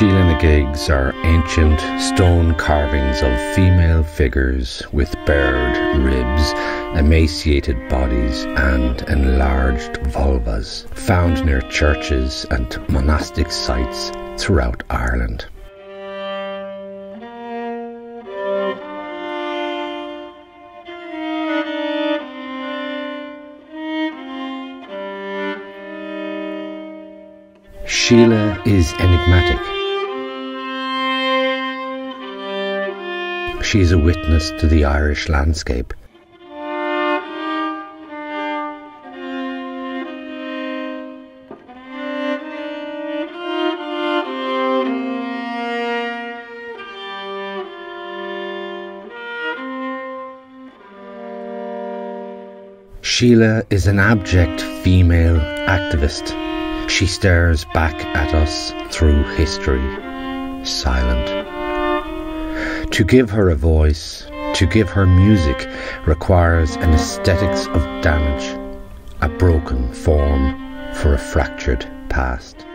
Sheela na gigs are ancient stone carvings of female figures with bared ribs, emaciated bodies, and enlarged vulvas, found near churches and monastic sites throughout Ireland. Sheela is enigmatic. She is a witness to the Irish landscape. Sheela is an abject female activist. She stares back at us through history, silent. To give her a voice, to give her music, requires an aesthetics of damage, a broken form for a fractured past.